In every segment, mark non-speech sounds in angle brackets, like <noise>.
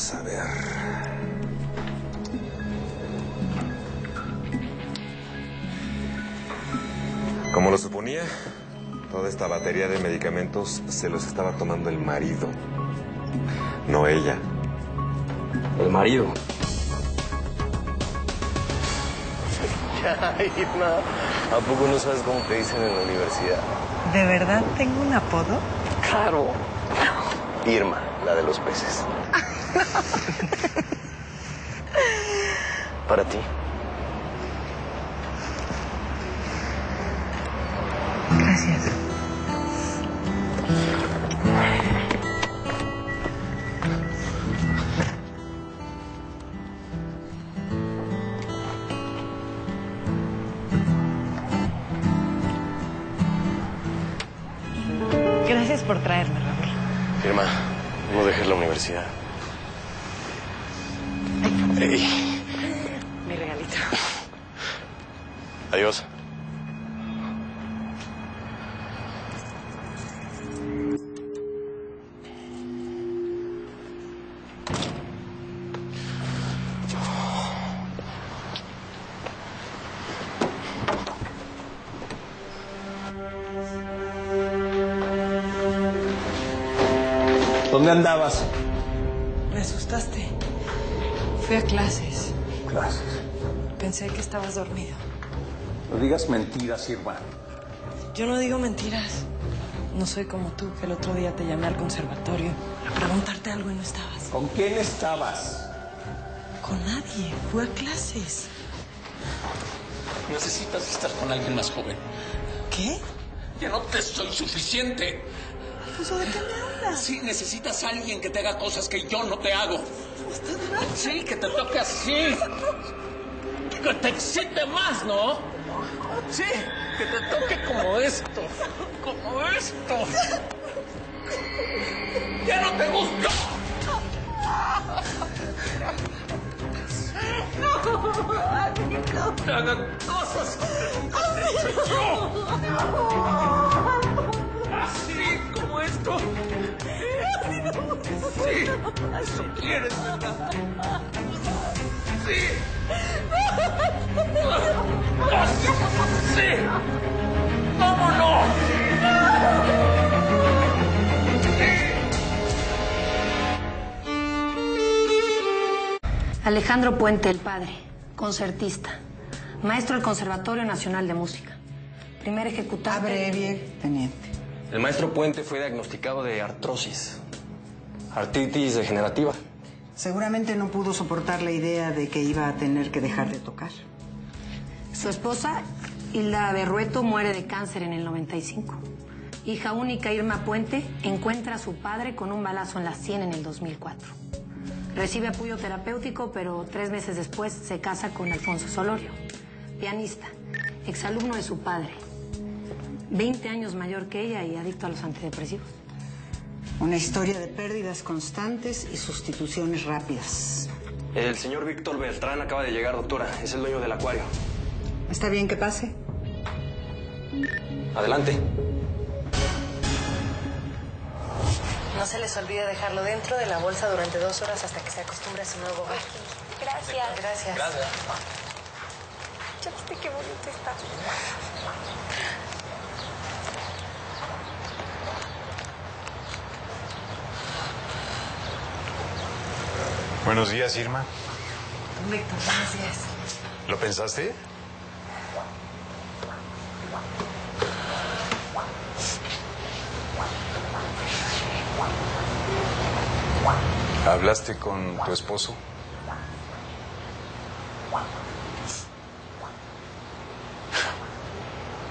Vamos a ver. Como lo suponía, toda esta batería de medicamentos se los estaba tomando el marido, no ella. El marido. Ya, Irma, ¿a poco no sabes cómo te dicen en la universidad? ¿De verdad tengo un apodo? Claro. Irma, la de los peces. <laughs> Para ti. Gracias. Gracias por traerme, Raúl. Irma, no dejes la universidad. Ey, Mi regalito. adiós. ¿Dónde andabas? Me asustaste. Fui a clases. Clases. Pensé que estabas dormido. No digas mentiras, Irma. Yo no digo mentiras. No soy como tú, que el otro día te llamé al conservatorio a preguntarte algo y no estabas. ¿Con quién estabas? Con nadie. Fui a clases. Necesitas estar con alguien más joven. ¿Qué? Ya no te soy suficiente. Alfonso, ¿de qué me hablas? Sí, necesitas a alguien que te haga cosas que yo no te hago. Sí, que te toque así. Que te excite más, ¿no? Sí, que te toque como esto. Como esto. ¿Ya no te cosas que te he hecho yo. Así como esto. Sí, eso quieres, ¿verdad? Sí. Sí. ¿Cómo no? Alejandro Puente, el padre, concertista, maestro del Conservatorio Nacional de Música, primer ejecutante. Abrevie, teniente. El maestro Puente fue diagnosticado de artrosis, artritis degenerativa. Seguramente no pudo soportar la idea de que iba a tener que dejar de tocar. Su esposa, Hilda Berrueto, muere de cáncer en el 95. Hija única, Irma Puente, encuentra a su padre con un balazo en la sien en el 2004. Recibe apoyo terapéutico, pero tres meses después se casa con Alfonso Solorio, pianista, exalumno de su padre, 20 años mayor que ella y adicto a los antidepresivos. Una historia de pérdidas constantes y sustituciones rápidas. El señor Víctor Beltrán acaba de llegar, doctora. Es el dueño del acuario. ¿Está bien que pase? Adelante. No se les olvide dejarlo dentro de la bolsa durante dos horas hasta que se acostumbre a su nuevo hogar. Gracias. Gracias. Gracias. ¿Ya viste qué bonito está? Buenos días, Irma. Víctor, buenos días. ¿Lo pensaste? ¿Hablaste con tu esposo?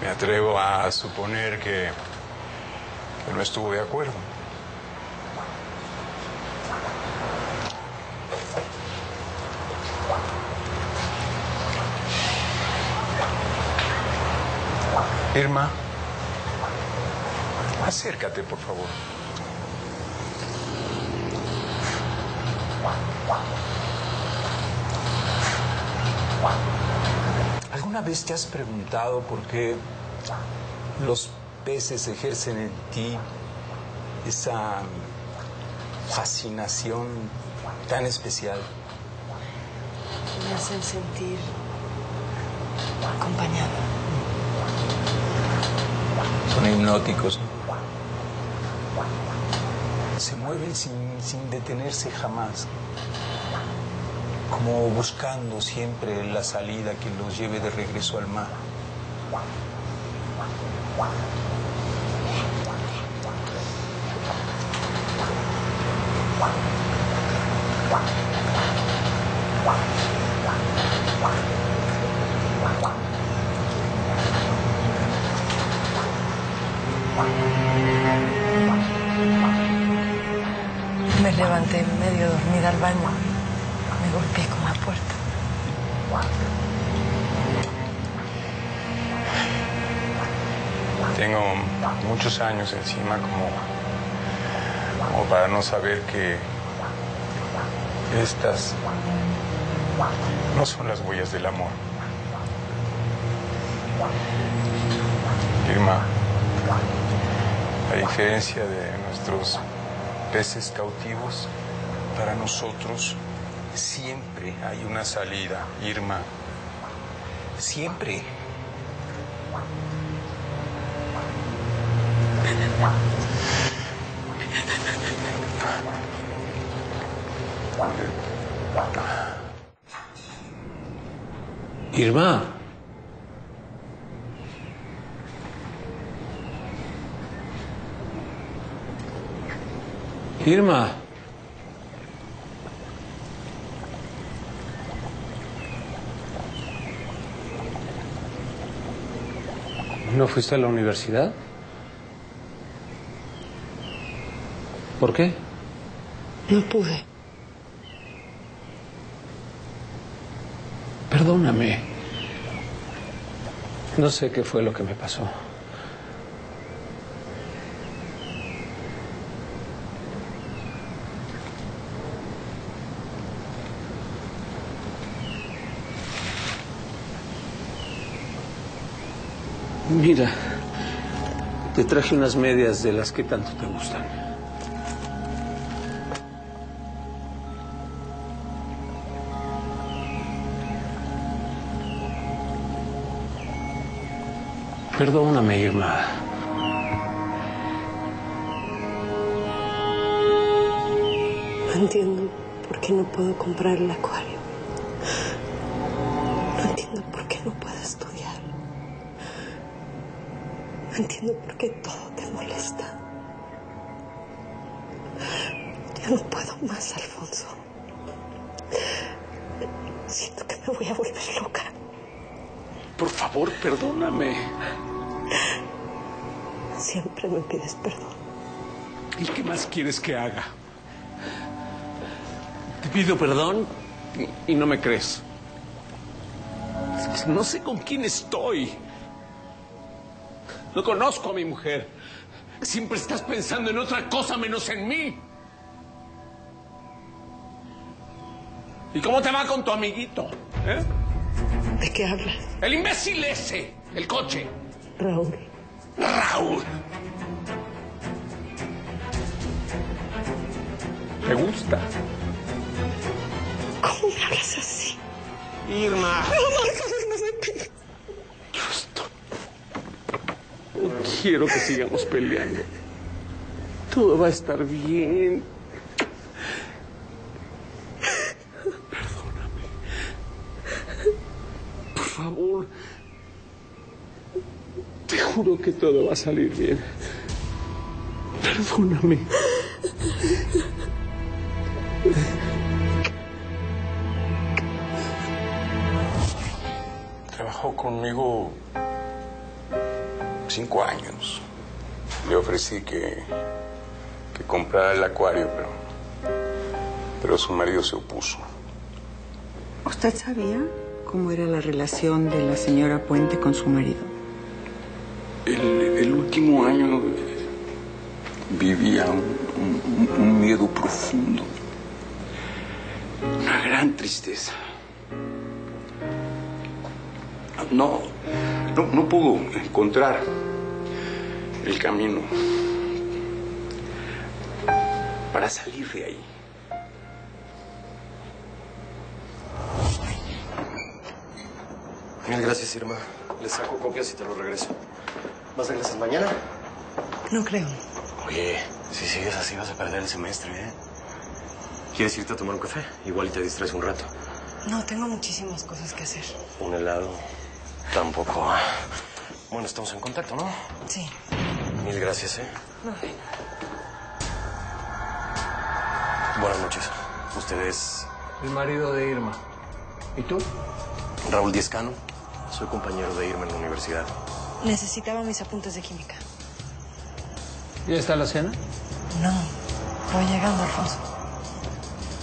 Me atrevo a suponer que, que no estuvo de acuerdo. Irma, acércate, por favor. ¿Alguna vez te has preguntado por qué los peces ejercen en ti esa fascinación tan especial. Me hacen sentir acompañada. Son hipnóticos. Se mueven sin, sin detenerse jamás. Como buscando siempre la salida que los lleve de regreso al mar. Medio dormida al baño. Me golpeé con la puerta. Tengo muchos años encima como, como para no saber que estas no son las huellas del amor. Irma, a diferencia de nuestros peces cautivos, para nosotros siempre hay una salida, Irma. Siempre. Irma. Irma. ¿No fuiste a la universidad? ¿Por qué? No pude. Perdóname. No sé qué fue lo que me pasó. Mira, te traje unas medias de las que tanto te gustan. Perdóname, Irma. Entiendo por qué no puedo comprar el acuario. No entiendo por qué todo te molesta. Ya no puedo más, Alfonso. Siento que me voy a volver loca. Por favor, perdóname. Siempre me pides perdón. ¿Y qué más quieres que haga? Te pido perdón y, y no me crees. No sé con quién estoy. No conozco a mi mujer. Siempre estás pensando en otra cosa menos en mí. ¿Y cómo te va con tu amiguito? ¿Eh? ¿De qué hablas? El imbécil ese, el coche. Raúl. Raúl. ¿Te gusta? ¿Cómo me hablas así? Irma. No, no, no, no pegues. No quiero que sigamos peleando. Todo va a estar bien. Perdóname. Por favor. Te juro que todo va a salir bien. Perdóname. Trabajó conmigo cinco años. Le ofrecí que, que comprara el acuario, pero, pero su marido se opuso. ¿Usted sabía cómo era la relación de la señora Puente con su marido? El, el último año vivía un, un- un miedo profundo, una gran tristeza. No, no, no pudo encontrar el camino para salir de ahí. Mil gracias, Irma. Le saco copias y te lo regreso. ¿Vas a clases mañana? No creo. Oye, si sigues así vas a perder el semestre, ¿eh? ¿Quieres irte a tomar un café? Igual y te distraes un rato. No, tengo muchísimas cosas que hacer. Un helado, Tampoco. Bueno, estamos en contacto, ¿no? Sí. Mil gracias, ¿eh? No. Buenas noches. Usted es El marido de Irma. ¿Y tú? Raúl Diezcano. Soy compañero de Irma en la universidad. Necesitaba mis apuntes de química. ¿Ya está la cena? No. Voy llegando, Alfonso.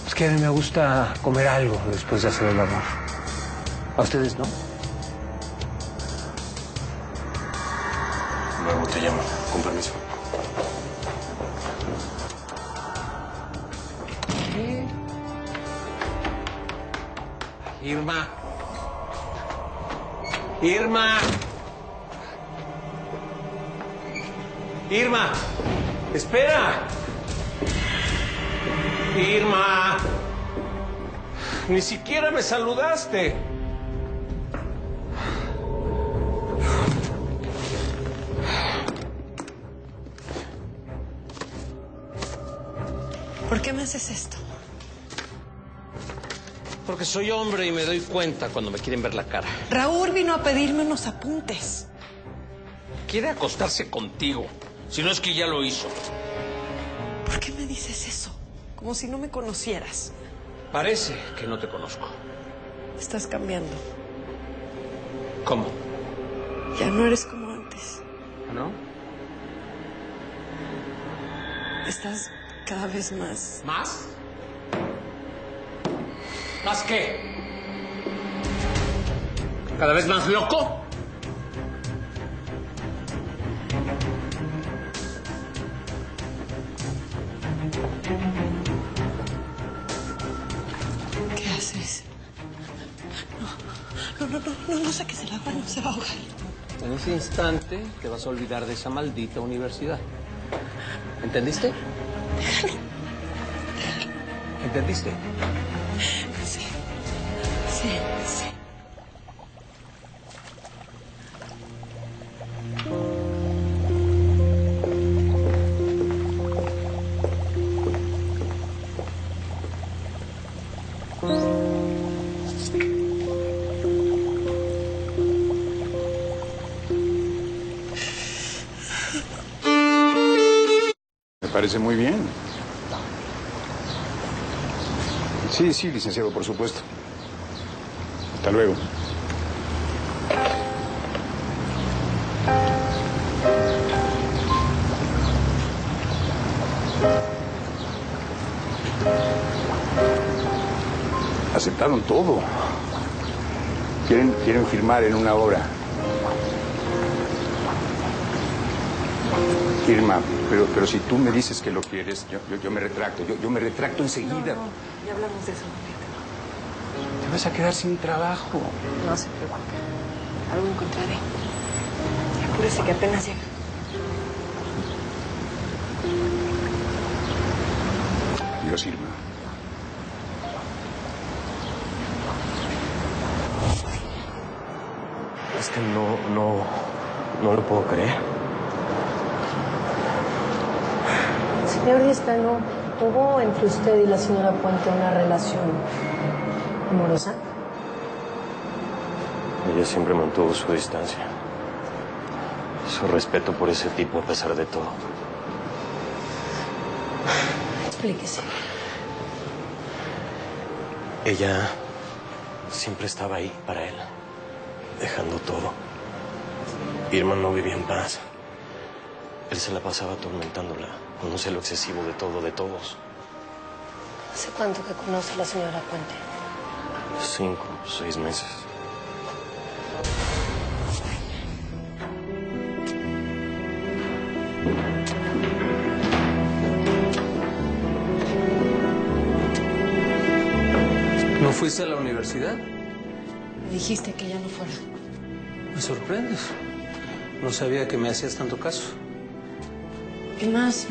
Es que a mí me gusta comer algo después de hacer el amor. ¿A ustedes no? Te llamo. Con permiso. Irma. Irma. Irma. Espera. Irma. Ni siquiera me saludaste. Haces esto? Porque soy hombre y me doy cuenta cuando me quieren ver la cara. Raúl vino a pedirme unos apuntes. Quiere acostarse contigo. Si no es que ya lo hizo. ¿Por qué me dices eso? Como si no me conocieras. Parece que no te conozco. Estás cambiando. ¿Cómo? Ya no eres como antes. ¿No? Estás cada vez más. ¿Más? ¿Más qué? ¿Cada vez más loco? ¿Qué haces? No, no, no, no, no, saques el agua, no se va a ahogar. En ese instante te vas a olvidar de esa maldita universidad. ¿Entendiste? ¿Entendiste? Sí, sí, sí. Me parece muy bien. Sí, sí, licenciado, por supuesto. Hasta luego. Aceptaron todo. Quieren, quieren firmar en una hora. Irma, pero, pero si tú me dices que lo quieres, yo, yo, yo me retracto. Yo, yo me retracto enseguida. Ya hablamos de eso, Te vas a quedar sin trabajo. No se preocupe. Algo encontraré. Apúrese que apenas llega. Adiós, Irma. Es que no, no, no lo puedo creer. Señor Diezcano, ¿hubo entre usted y la señora Puente una relación amorosa? Ella siempre mantuvo su distancia. Su respeto por ese tipo a pesar de todo. Explíquese. Ella siempre estaba ahí para él, dejando todo. Irma no vivía en paz. Él se la pasaba atormentándola, con un celo excesivo de todo, de todos. ¿Hace cuánto que conoce a la señora Puente? Cinco, seis meses. ¿No fuiste a la universidad? Me dijiste que ya no fuera. Me sorprendes. No sabía que me hacías tanto caso. ¿Qué más?